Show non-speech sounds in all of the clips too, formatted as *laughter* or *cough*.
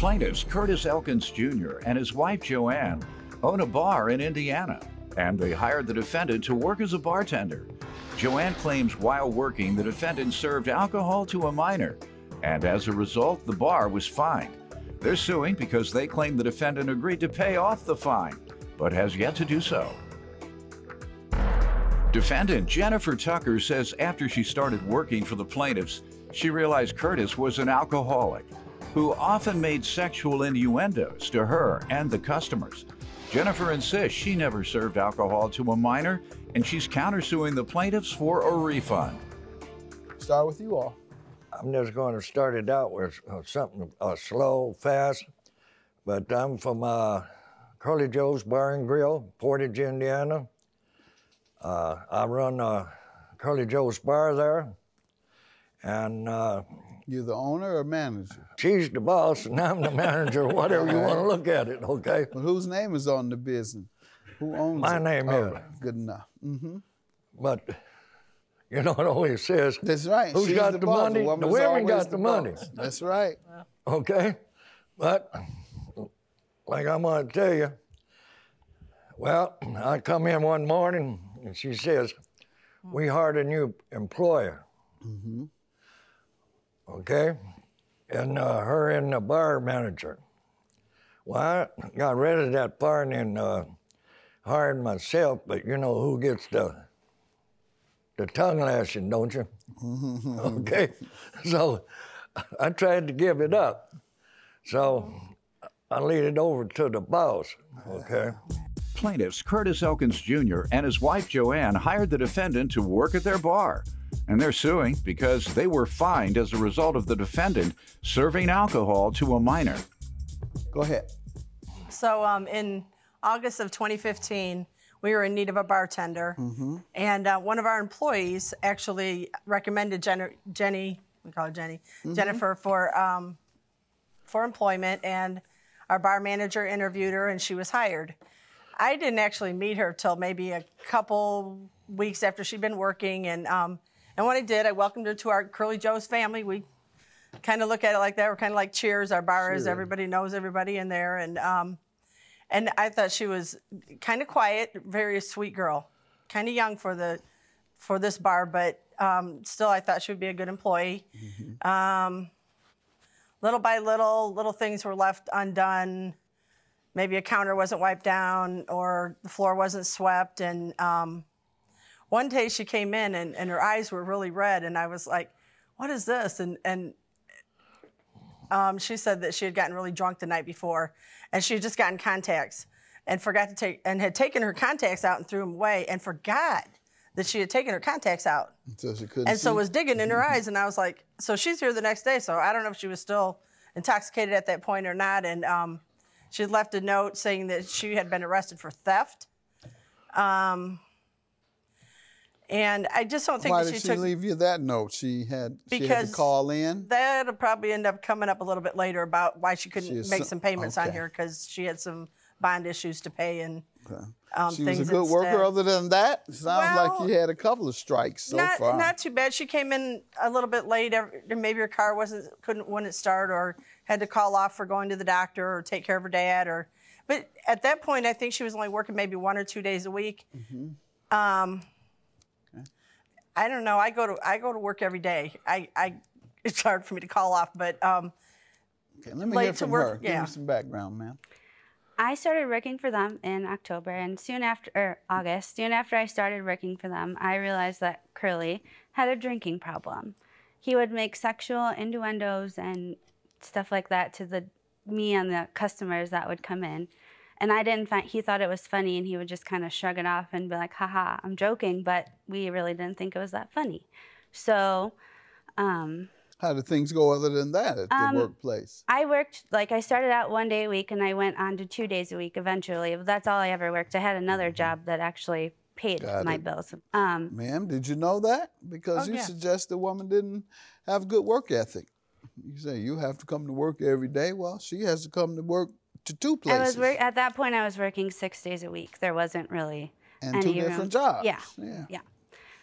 Plaintiffs Curtis Elkins Jr. and his wife Joanne own a bar in Indiana, and they hired the defendant to work as a bartender. Joanne claims while working, the defendant served alcohol to a minor, and as a result, the bar was fined. They're suing because they claim the defendant agreed to pay off the fine, but has yet to do so. Defendant Jennifer Tucker says after she started working for the plaintiffs, she realized Curtis was an alcoholic who often made sexual innuendos to her and the customers. Jennifer insists she never served alcohol to a minor and she's countersuing the plaintiffs for a refund. Start with you all. I'm just going to start it out with uh, something uh, slow, fast. But I'm from uh, Curly Joe's Bar and Grill, Portage, Indiana. Uh, I run uh, Curly Joe's Bar there. And uh, You're the owner or manager? she's the boss, and I'm the manager, whatever you want to look at it, okay? But whose name is on the business? Who owns it? My it? name All is. Good enough. Mm hmm But you know, it always says, That's right. Who's She's got the boss. money? The woman's women got the money. boss. That's right. okay? But like I'm going to tell you, well, I come in one morning and she says, "We hired a new employer." Okay, and uh, her and the bar manager. Well, I got rid of that bar and then uh, hired myself. But you know who gets the the tongue lashing, don't you? *laughs* okay, so I tried to give it up. So I lead it over to the boss. Okay. Plaintiffs Curtis Elkins Jr. and his wife Joanne hired the defendant to work at their bar. And they're suing because they were fined as a result of the defendant serving alcohol to a minor. Go ahead. So um, in August of 2015, we were in need of a bartender, and uh, one of our employees actually recommended Jen- Jenny, we call her Jenny, Jennifer for um, for employment, and our bar manager interviewed her, and she was hired. I didn't actually meet her till maybe a couple weeks after she'd been working, and um, and when I did, I welcomed her to our Curly Joe's family. We kind of look at it like that. We're kind of like Cheers. Our bar is Sure. everybody knows everybody in there, and um, and I thought she was kind of quiet, very sweet girl, kind of young for the for this bar, but um, still, I thought she would be a good employee. Um, little by little, little things were left undone. Maybe a counter wasn't wiped down, or the floor wasn't swept, and um, one day she came in and, and her eyes were really red, and I was like, "What is this?" And and um, she said that she had gotten really drunk the night before, and she had just gotten contacts and forgot to take and had taken her contacts out and threw them away, and forgot that she had taken her contacts out, So she couldn't and so was digging in her eyes, and I was like, "So she's here the next day." So I don't know if she was still intoxicated at that point or not, and um, she had left a note saying that she had been arrested for theft. Um, and I just don't think Why that did she she took leave you that note? She had she had Because to call in. That'll probably end up coming up a little bit later about why she couldn't She make some- some payments on here because she had some bond issues to pay and um, She was a good worker. Other than that, sounds like Well, you had a couple of strikes so not, far. not too bad. She came in a little bit late. Maybe her car wasn't couldn't wouldn't start, or had to call off for going to the doctor, or take care of her dad, or. But at that point, I think she was only working maybe one or two days a week. Mm-hmm. Um, I don't know. I go to I go to work every day. I, I *laughs* it's hard for me to call off, but um, okay, let me late hear from work, her. Give me some background, ma'am. I started working for them in October, and soon after, or August, soon after I started working for them, I realized that Curly had a drinking problem. He would make sexual innuendos and stuff like that to the me and the customers that would come in, and I didn't find. He thought it was funny, and he would just kind of shrug it off and be like, "Haha, I'm joking," but we really didn't think it was that funny. So. Um, How did things go other than that at the Um, workplace? I worked like I started out one day a week and I went on to two days a week eventually. That's all I ever worked. I had another job that actually paid Got my it. bills. Um, Ma'am, did you know that? Because Oh, you yeah. suggest the woman didn't have good work ethic. You say you have to come to work every day. Well, she has to come to work to two places. I places was work at that point. I was working six days a week. There wasn't really and any two room. different jobs. Yeah, yeah. yeah.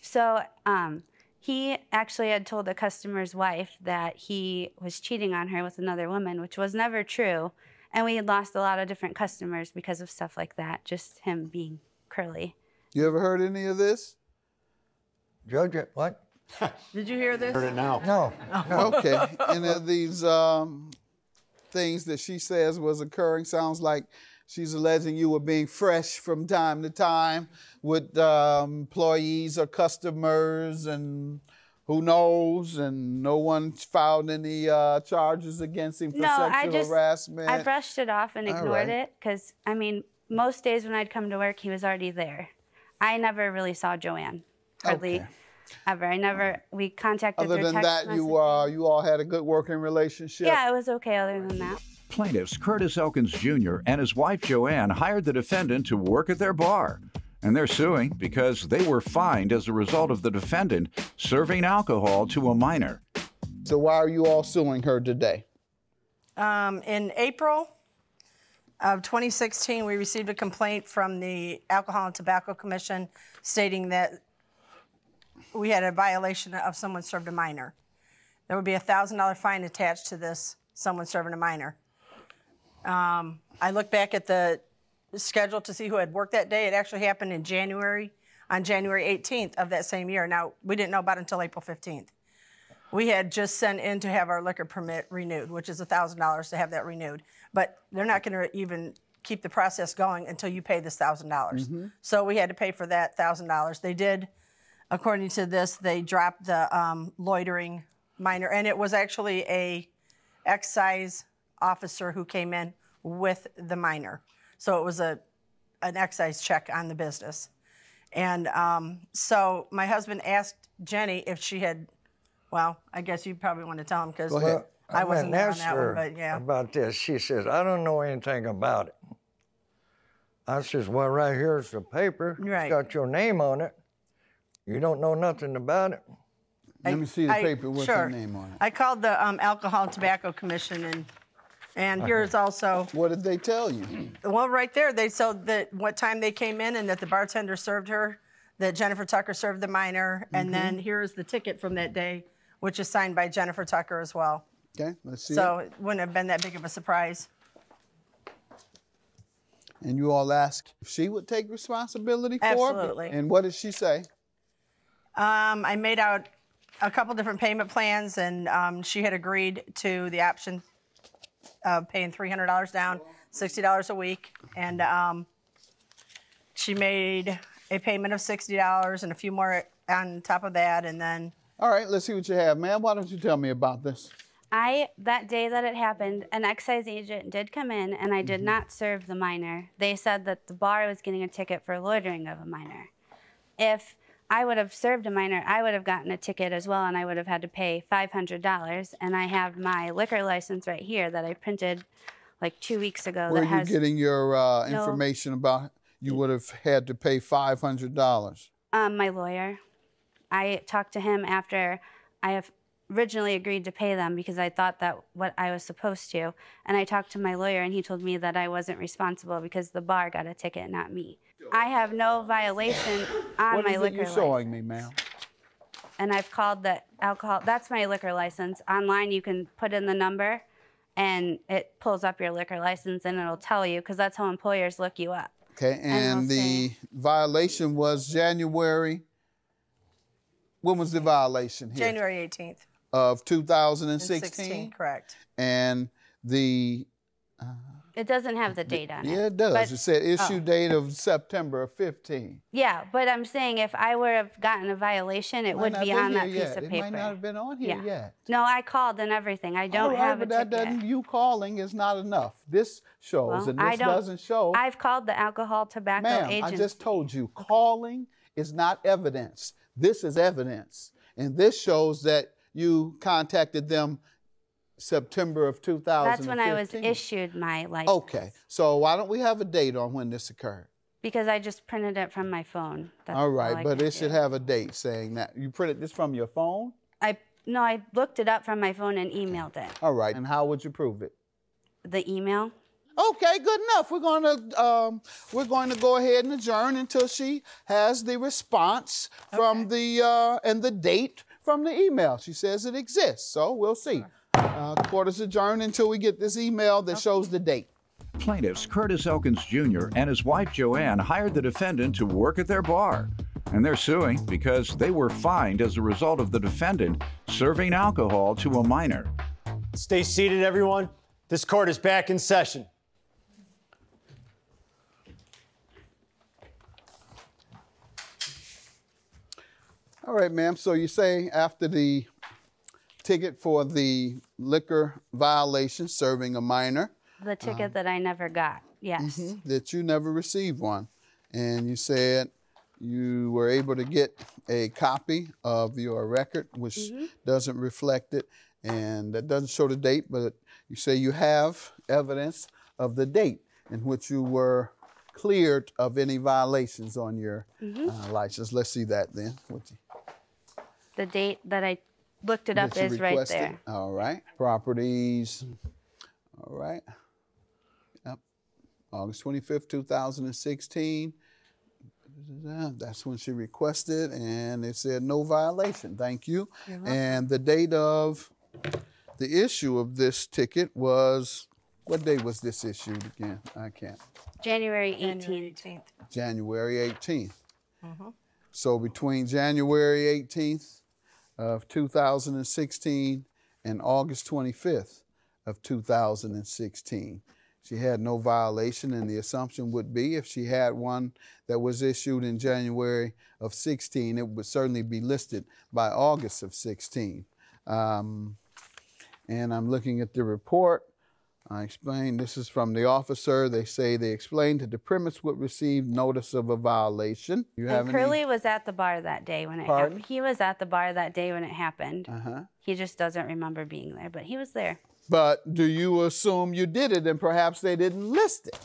So um, He actually had told the customer's wife that he was cheating on her with another woman, which was never true. And we had lost a lot of different customers because of stuff like that, just him being curly. You ever heard any of this? Judge it, what? *laughs* Did you hear this? Heard it now. No. *laughs* Okay. Any of these um, things that she says was occurring sounds like she's alleging you were being fresh from time to time with um, employees or customers and who knows and no one filed any uh, charges against him for no, sexual I just harassment. I brushed it off and ignored right. it because I mean, most days when I'd come to work, he was already there. I never really saw Joanne, hardly Okay. Ever. I never. We contacted. Other than text that, you messaging. uh, you all had a good working relationship. Yeah, it was okay. Other than that. Plaintiffs Curtis Elkins Jr. and his wife Joanne hired the defendant to work at their bar. And they're suing because they were fined as a result of the defendant serving alcohol to a minor. So why are you all suing her today? Um, in April of 2016, we received a complaint from the Alcohol and Tobacco Commission stating that we had a violation of someone served a minor. There would be a $1,000 fine attached to this, someone serving a minor. Um, I looked back at the schedule to see who had worked that day. It actually happened in January, on January 18th of that same year. Now, we didn't know about it until April 15th. We had just sent in to have our liquor permit renewed, which is $1,000 to have that renewed. But they're not going to even keep the process going until you pay this $1,000. dollars So we had to pay for that $1,000. They did, according to this, they dropped the um, loitering minor, and it was actually a excise officer who came in with the minor. So it was a an excise check on the business. And um, so my husband asked Jenny if she had, well, I guess you probably want to tell him because ahead. I wasn't there on that one, but yeah. About this, she says, I don't know anything about it. I says, Well, right here's the paper. Right. It's got your name on it. You don't know nothing about it. Let me see the I- paper. What's sure. her name on it? I called the um, Alcohol and Tobacco Commission, and and here's also What did they tell you? well, right there they said that what time they came in and that the bartender served her, that Jennifer Tucker served the minor, Mm-hmm. and then here's the ticket from that day, which is signed by Jennifer Tucker as well. Okay, let's see. So it. it wouldn't have been that big of a surprise. And you all asked if she would take responsibility for it. Absolutely. And what did she say? Um, I made out a couple different payment plans, and um, she had agreed to the option of paying $300 down, $60 a week. And um, she made a payment of $60 and a few more on top of that. And then, All right, let's see what you have, ma'am. Why don't you tell me about this? I that day that it happened, an excise agent did come in, and I Mm-hmm. did not serve the minor. They said that the bar was getting a ticket for loitering of a minor. If I would have served a minor, I would have gotten a ticket as well, and I would have had to pay five hundred dollars. And I have my liquor license right here that I printed like two weeks ago. Where that are you has getting your uh, No. information about you would have had to pay $500? um, my lawyer. I talked to him after I have originally agreed to pay them because I thought that what I was supposed to. And I talked to my lawyer and he told me that I wasn't responsible because the bar got a ticket, not me. I have no violation on What my is it liquor you're license. showing me, ma'am? And I've called the alcohol, that's my liquor license. Online, you can put in the number and it pulls up your liquor license and it'll tell you because that's how employers look you up. Okay, and they'll the say- violation was January. When was the violation here? January 18th. Of and 2016? correct. And the, uh, It doesn't have the date on it. yeah, it does. But- it said issue oh. date of September of 15. Yeah, but I'm saying if I would have gotten a violation, it Might would be on that piece yet. of It paper. might not have been on here Yeah. yet. No, I called and everything. I don't right, have but that ticket. doesn't, you calling is not enough. This shows, Well, and this doesn't show. I've called the alcohol tobacco Ma'am, agent. I just told you, calling is not evidence. This is evidence. And this shows that you contacted them September of 2015. That's when I was issued my license. Okay, so why don't we have a date on when this occurred? Because I just printed it from my phone. That's All right, I but can it should have a date saying that. You printed this from your phone? I no, I looked it up from my phone and emailed it. All right, and how would you prove it? The email. Okay, good enough. We're going to um, we're going to go ahead and adjourn until she has the response from the uh, and the date from the email. She says it exists, so we'll see. Uh, court is adjourned until we get this email that shows the date. Plaintiffs Curtis Elkins Jr. and his wife Joanne hired the defendant to work at their bar. And they're suing because they were fined as a result of the defendant serving alcohol to a minor. Stay seated, everyone. This court is back in session. All right, ma'am. So you say after the ticket for the liquor violation, serving a minor, The ticket um, that I never got. Yes. Mm-hmm, that you never received one. And you said you were able to get a copy of your record, which mm-hmm. doesn't reflect it. And that doesn't show the date, but you say you have evidence of the date in which you were cleared of any violations on your mm-hmm. uh, license. Let's see that then. The date that I looked it up that you is right requested. there. All right. Properties. All right. Yep. August 25th, 2016. That's when she requested, and it said no violation. Thank you. And the date of the issue of this ticket was what day was this issued again? I can't. January 18th. January 18th. January 18th. Mm-hmm. So between January 18th of 2016 and August 25th of 2016, she had no violation, and the assumption would be if she had one that was issued in January of 16, it would certainly be listed by August of 16. Um, and I'm looking at the report. I explained this is from the officer. They say they explained that the premise would receive notice of a violation. You have And any? Curly was at the bar that day when it Pardon? happened. He was at the bar that day when it happened. Uh-huh. He just doesn't remember being there, but he was there. But do you assume you did it and perhaps they didn't list it?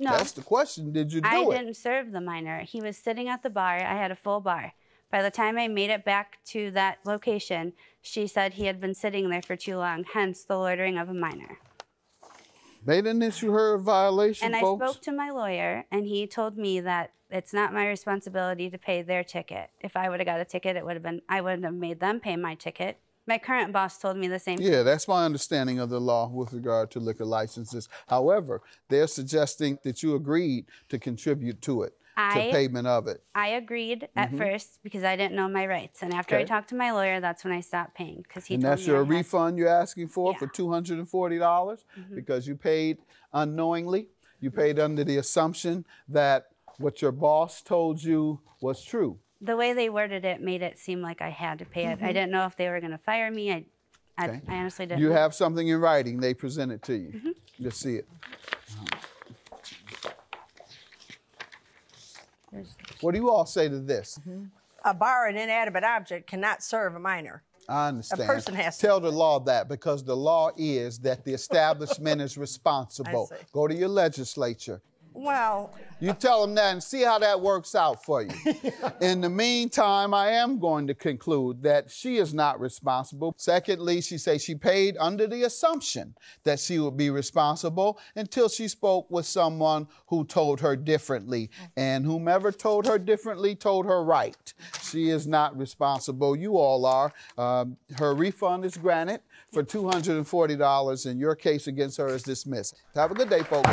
No, That's the question. Did you do I it? I didn't serve the minor. He was sitting at the bar. I had a full bar. By the time I made it back to that location, she said he had been sitting there for too long, hence the loitering of a minor. They didn't issue her a violation, And I spoke to my lawyer, and he told me that it's not my responsibility to pay their ticket. If I would have got a ticket, it would have been I wouldn't have made them pay my ticket. My current boss told me the same thing. Yeah, that's my understanding of the law with regard to liquor licenses. However, they're suggesting that you agreed to contribute to it, I- to payment of it. I agreed at first because I didn't know my rights, and after I Mm-hmm. Talked to my lawyer, that's when I stopped paying because he and told that's me your I had- refund you're asking for for two hundred and forty dollars because you paid unknowingly. You paid under the assumption that what your boss told you was true. The way they worded it made it seem like I had to pay it. I didn't know if they were going to fire me. I, I, Mm-hmm. Okay. I honestly didn't. You have something in writing. They present it to you. Mm-hmm. Just see it. What do you all say to this? Mm-hmm. A bar, an inanimate object, cannot serve a minor. I understand. A person has to- Tell the law that because the law is that the establishment is *laughs* responsible. Go to your legislature. Well, You tell them that and see how that works out for you. *laughs* In the meantime, I am going to conclude that she is not responsible. Secondly, she says she paid under the assumption that she would be responsible until she spoke with someone who told her differently. And whomever told her differently told her right. She is not responsible. You all are. Um, her refund is granted for $240, and your case against her is dismissed. Have a good day, folks.